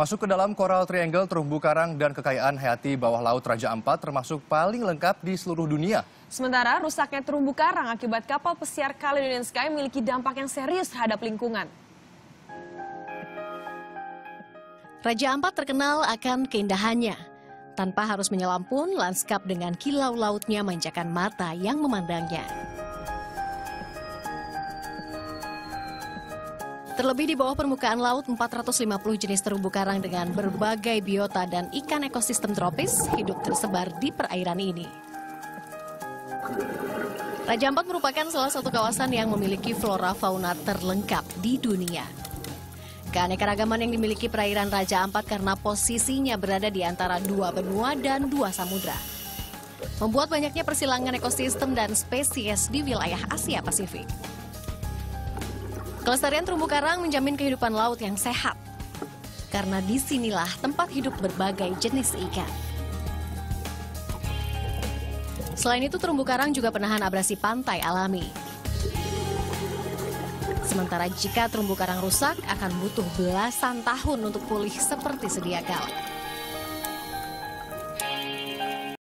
Masuk ke dalam Coral Triangle, terumbu karang dan kekayaan hayati bawah laut Raja Ampat termasuk paling lengkap di seluruh dunia. Sementara rusaknya terumbu karang akibat kapal pesiar Caledonian Sky memiliki dampak yang serius terhadap lingkungan. Raja Ampat terkenal akan keindahannya. Tanpa harus menyelam pun, lanskap dengan kilau lautnya manjakan mata yang memandangnya. Terlebih di bawah permukaan laut, 450 jenis terumbu karang dengan berbagai biota dan ikan ekosistem tropis hidup tersebar di perairan ini. Raja Ampat merupakan salah satu kawasan yang memiliki flora fauna terlengkap di dunia. Keanekaragaman yang dimiliki perairan Raja Ampat karena posisinya berada di antara dua benua dan dua samudra. Membuat banyaknya persilangan ekosistem dan spesies di wilayah Asia Pasifik. Kelestarian terumbu karang menjamin kehidupan laut yang sehat. Karena di sinilah tempat hidup berbagai jenis ikan. Selain itu, terumbu karang juga penahan abrasi pantai alami. Sementara jika terumbu karang rusak, akan butuh belasan tahun untuk pulih seperti sedia kala.